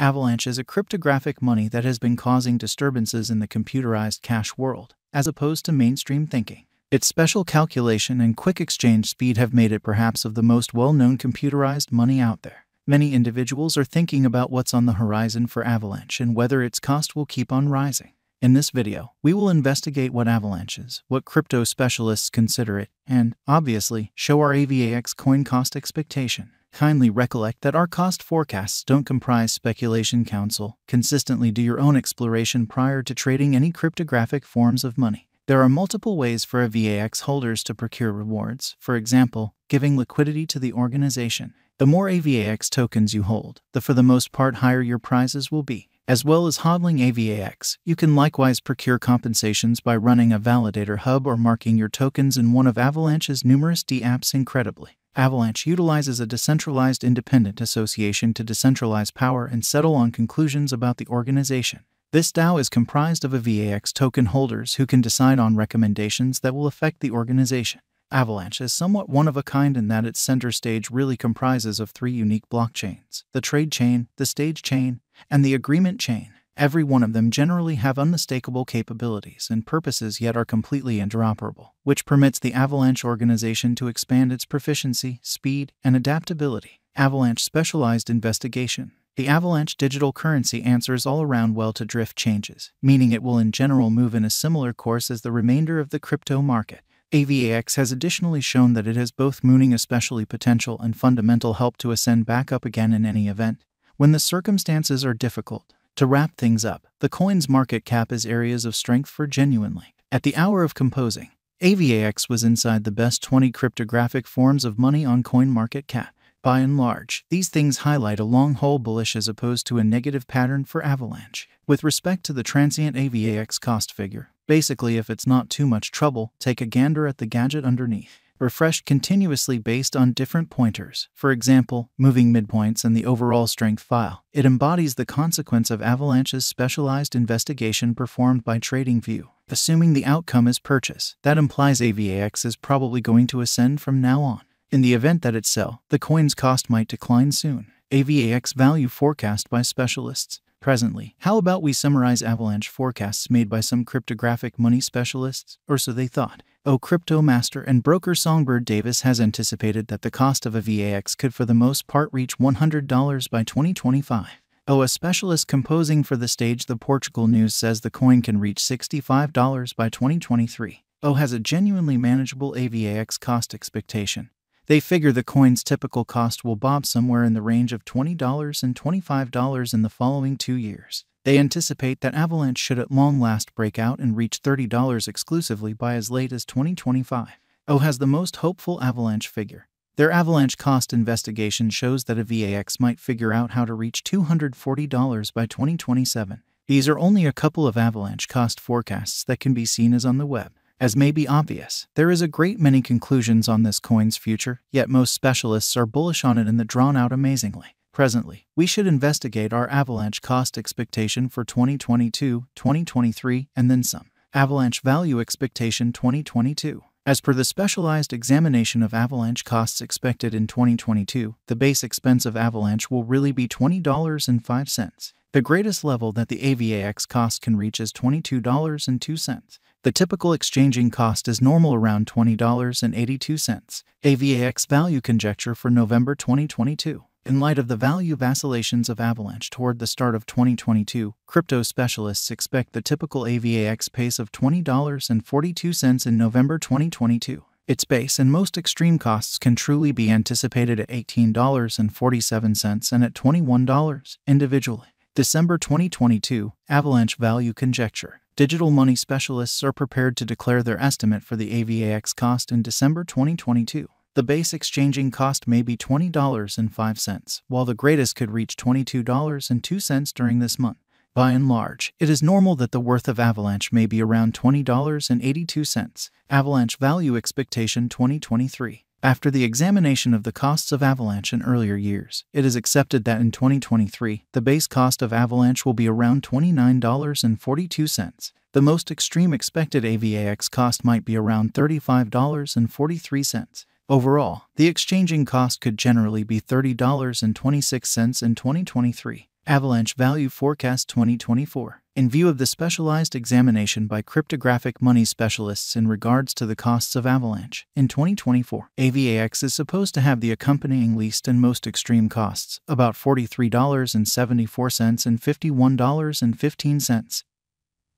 Avalanche is a cryptographic money that has been causing disturbances in the computerized cash world, as opposed to mainstream thinking. Its special calculation and quick exchange speed have made it perhaps of the most well known computerized money out there. Many individuals are thinking about what's on the horizon for Avalanche and whether its cost will keep on rising. In this video, we will investigate what Avalanche is, what crypto specialists consider it, and, obviously, show our AVAX coin cost expectation. Kindly recollect that our cost forecasts don't comprise speculation counsel. Consistently do your own exploration prior to trading any cryptographic forms of money. There are multiple ways for AVAX holders to procure rewards, for example, giving liquidity to the organization. The more AVAX tokens you hold, the for the most part higher your prizes will be. As well as hodling AVAX, you can likewise procure compensations by running a validator hub or marking your tokens in one of Avalanche's numerous dApps incredibly. Avalanche utilizes a decentralized independent association to decentralize power and settle on conclusions about the organization. This DAO is comprised of AVAX token holders who can decide on recommendations that will affect the organization. Avalanche is somewhat one of a kind in that its center stage really comprises of three unique blockchains the trade chain, the stage chain, and the agreement chain. Every one of them generally have unmistakable capabilities and purposes yet are completely interoperable, which permits the Avalanche organization to expand its proficiency, speed, and adaptability. Avalanche Specialized Investigation the Avalanche digital currency answers all around well to drift changes, meaning it will in general move in a similar course as the remainder of the crypto market. AVAX has additionally shown that it has both mooning especially potential and fundamental help to ascend back up again in any event, when the circumstances are difficult. To wrap things up, the coin's market cap is areas of strength for genuinely. At the hour of composing, AVAX was inside the best 20 cryptographic forms of money on CoinMarketCap. By and large, these things highlight a long haul bullish as opposed to a negative pattern for Avalanche. With respect to the transient AVAX cost figure, basically, if it's not too much trouble, take a gander at the gadget underneath. Refreshed continuously based on different pointers, for example, moving midpoints and the overall strength file. It embodies the consequence of Avalanche's specialized investigation performed by TradingView. Assuming the outcome is purchase, that implies AVAX is probably going to ascend from now on. In the event that it sell, the coin's cost might decline soon. AVAX value forecast by specialists. Presently, how about we summarize avalanche forecasts made by some cryptographic money specialists, or so they thought? Oh, crypto master and broker Songbird Davis has anticipated that the cost of AVAX could for the most part reach $100 by 2025. Oh, a specialist composing for the stage The Portugal News says the coin can reach $65 by 2023. Oh has a genuinely manageable AVAX cost expectation. They figure the coin's typical cost will bob somewhere in the range of $20 and $25 in the following two years. They anticipate that Avalanche should at long last break out and reach $30 exclusively by as late as 2025. O has the most hopeful Avalanche figure. Their Avalanche cost investigation shows that AVAX might figure out how to reach $240 by 2027. These are only a couple of Avalanche cost forecasts that can be seen as on the web. As may be obvious, there is a great many conclusions on this coin's future, yet most specialists are bullish on it in the drawn out amazingly. Presently, we should investigate our avalanche cost expectation for 2022, 2023, and then some. Avalanche value expectation 2022. As per the specialized examination of Avalanche costs expected in 2022, the base expense of Avalanche will really be $20.05. The greatest level that the AVAX cost can reach is $22.02. The typical exchanging cost is normal around $20.82. AVAX value conjecture for November 2022. In light of the value vacillations of Avalanche toward the start of 2022, crypto specialists expect the typical AVAX pace of $20.42 in November 2022. Its base and most extreme costs can truly be anticipated at $18.47 and at $21 individually. December 2022 Avalanche Value Conjecture Digital money specialists are prepared to declare their estimate for the AVAX cost in December 2022. The base exchanging cost may be $20.05, while the greatest could reach $22.02 during this month. By and large, it is normal that the worth of Avalanche may be around $20.82. Avalanche Value Expectation 2023 after the examination of the costs of Avalanche in earlier years, it is accepted that in 2023, the base cost of Avalanche will be around $29.42. The most extreme expected AVAX cost might be around $35.43. Overall, the exchanging cost could generally be $30.26 in 2023. Avalanche Value Forecast 2024. In view of the specialized examination by cryptographic money specialists in regards to the costs of Avalanche, in 2024, AVAX is supposed to have the accompanying least and most extreme costs, about $43.74 and $51.15.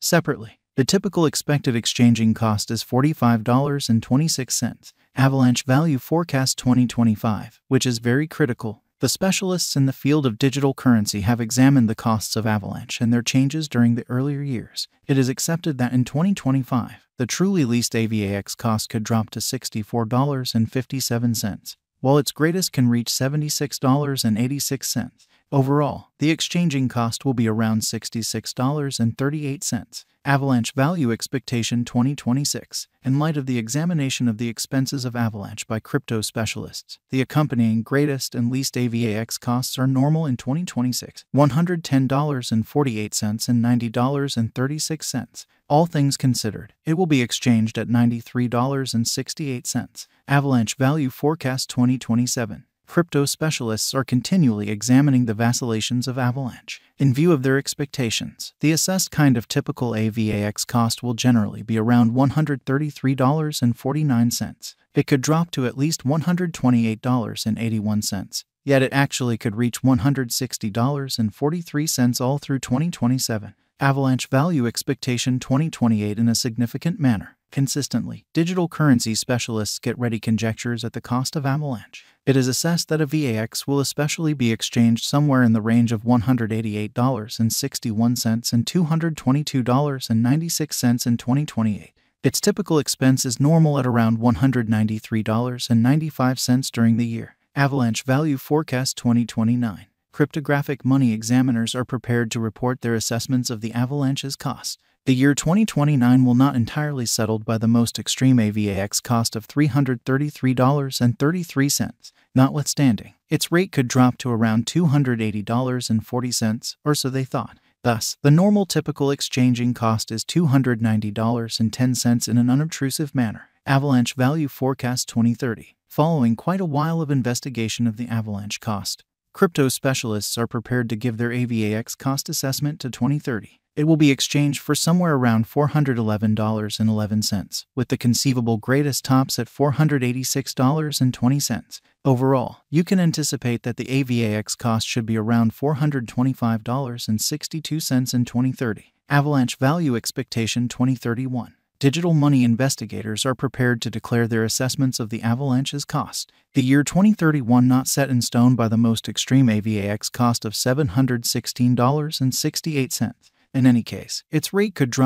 Separately, the typical expected exchanging cost is $45.26. Avalanche Value Forecast 2025, which is very critical. The specialists in the field of digital currency have examined the costs of Avalanche and their changes during the earlier years. It is accepted that in 2025, the truly least AVAX cost could drop to $64.57, while its greatest can reach $76.86. Overall, the exchanging cost will be around $66.38. Avalanche Value Expectation 2026. In light of the examination of the expenses of Avalanche by crypto specialists, the accompanying greatest and least AVAX costs are normal in 2026 $110.48 and $90.36. All things considered, it will be exchanged at $93.68. Avalanche Value Forecast 2027 crypto specialists are continually examining the vacillations of Avalanche. In view of their expectations, the assessed kind of typical AVAX cost will generally be around $133.49. It could drop to at least $128.81, yet it actually could reach $160.43 all through 2027. Avalanche Value Expectation 2028 in a significant manner. Consistently, digital currency specialists get ready conjectures at the cost of Avalanche. It is assessed that AVAX will especially be exchanged somewhere in the range of $188.61 and $222.96 in 2028. Its typical expense is normal at around $193.95 during the year. Avalanche Value Forecast 2029 Cryptographic money examiners are prepared to report their assessments of the avalanche's cost. The year 2029 will not entirely settled by the most extreme AVAX cost of $333.33. Notwithstanding, its rate could drop to around $280.40, or so they thought. Thus, the normal typical exchanging cost is $290.10 in an unobtrusive manner. Avalanche Value Forecast 2030 Following quite a while of investigation of the avalanche cost, crypto specialists are prepared to give their AVAX cost assessment to 2030 it will be exchanged for somewhere around $411.11, with the conceivable greatest tops at $486.20. Overall, you can anticipate that the AVAX cost should be around $425.62 in 2030. Avalanche Value Expectation 2031 digital money investigators are prepared to declare their assessments of the avalanche's cost. The year 2031 not set in stone by the most extreme AVAX cost of $716.68. In any case, its rate could drop